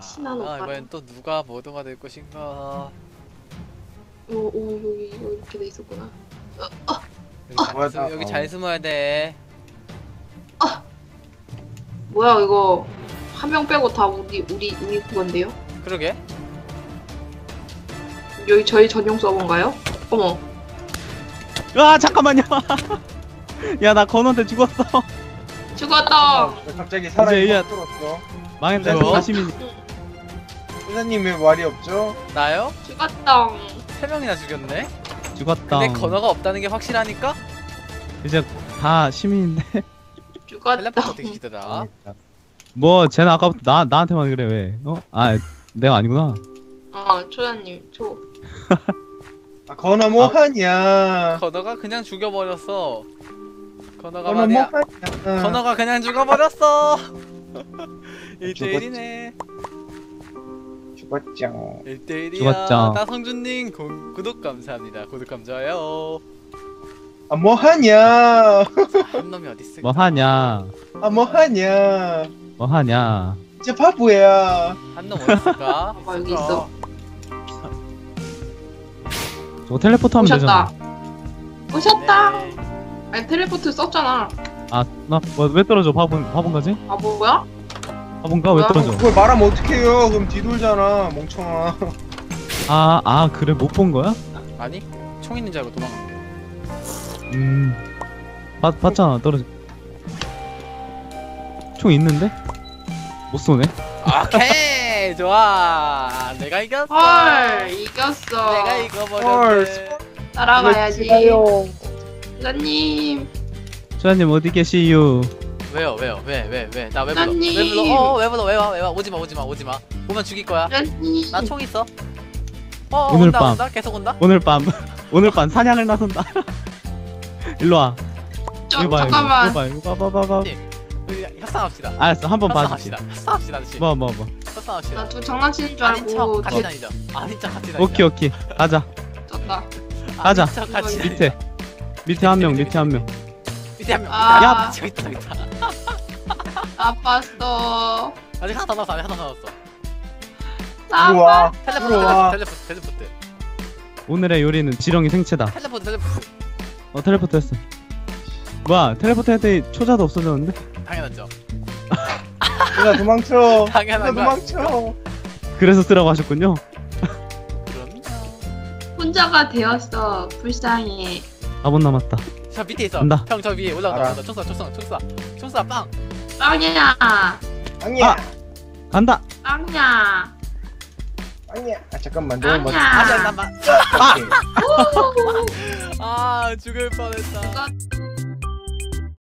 친한 아, 오빠랑. 이번엔 또 누가 모두가 될 것인가? 오, 오 여기 여기 이렇게 돼 있었구나. 여기, 잘, 뭐야, 숨, 나- 여기 어. 잘 숨어야 돼. 뭐야 이거 한 명 빼고 다 우리 우리 우리 그건데요? 그러게. 여기 저희 전용 서버인가요? 어머. 아 잠깐만요. 야 나 건원한테 죽었어. 죽었다. 왜 갑자기 사람이 이제 막 들었어? 망했다. 뭐야? 다시 민. 회사님 왜 말이 없죠? 나요? 죽었다. 세 명이나 죽였네. 죽었다. 근데 건어가 없다는 게 확실하니까 이제 다 시민인데. 죽었다. 텔레포트 어떻게 시더라. 뭐 쟤는 아까부터 나 나한테만 그래 왜? 어? 아 내가 아니구나. 어 초자님 초. 아, 건아 뭐 하냐? 건어가 그냥 죽여버렸어. 건어가 뭐 말이야. 하냐? 건어가 그냥 죽어버렸어. 1대1이네. 죽었죠. 1대1이야. 죽었죠. 나성준님 고- 구독 감사합니다. 구독 감사해요. 아 뭐 하냐? 한 놈이 어디 있을까? 뭐 하냐? 아 뭐 하냐? 뭐 하냐? 진짜 바보야. 한놈 어디 있을까? 봐봐, 여기 있어. 저거 텔레포트 하면 오셨다. 되잖아. 오셨다. 네. 아니 텔레포트 썼잖아. 아 나왜 떨어져? 바본 바본가지? 아 뭐야? 바본가 왜 뭐야? 떨어져? 그걸 말하면 어떡해요? 그럼 뒤돌잖아, 멍청아. 아 아 그래 못 본 거야? 아니 총 있는 줄 알고 도망간 거. 음. 봤 봤잖아 떨어져. 총 있는데? 못 쏘네. 오케이 좋아. 내가 이겼어. 헐 이겼어. 내가 헐, 이겨버렸네. 따라가야지. 초자님. 주아님 어디 계시유? 왜요 왜요 왜 왜 왜 나 왜 불러 나님. 왜 불러 어왜 불러 왜와 왜 와 오지마 오지마 오지마 오면 죽일 거야 초자님. 나총 있어 어 오늘 온다 밤. 온다 계속 온다 오늘 밤 오늘 밤 사냥을 나선다. 일로 와. 저, 이거 봐 잠깐만. 이거 봐 이거 봐봐봐봐. 우리 협상합시다 알았어 한 번 봐줄게. 협상합시다 협상합시다 아저씨 뭐뭐 뭐. 협상합시다 나또 장난치는 줄 아닌 척 알고 같이 또 다니자 아닌 척 같이 다니자 오케이 오케이 가자. 떴다. 가자. 아닌 척 같이 다니자. 밑에 밑에 한 명 밑에 한 명. 밑에 한명 아. 야 저기 있다 저기 있다 나빴어. 아직 하나 더 남았어 아직 하나 더 남았어 들어와. 나빴어. 텔레포트 들어와. 텔레포트 텔레포트 오늘의 요리는 지렁이 생채다. 텔레포트 텔레포트 어 텔레포트 했어. 뭐야 텔레포트 했더니 초자도 없어졌는데? 당연하죠 누나 도망쳐. 누나 당연한 거 도망쳐. 그래서 쓰라고 하셨군요. 그럼 혼자가 되었어. 불쌍해. 4분 남았다. 저 밑에 있어 간다. 형 저 위에 올라온다 알아. 올라온다 총쏴 총쏴 총쏴 총쏴 빵 빵이야. 아니야. 아. 간다. 빵이야. 아니야. 아 잠깐만. 너무. 많. 아니 잠깐만 아. 오. 아 죽을 뻔했다 이거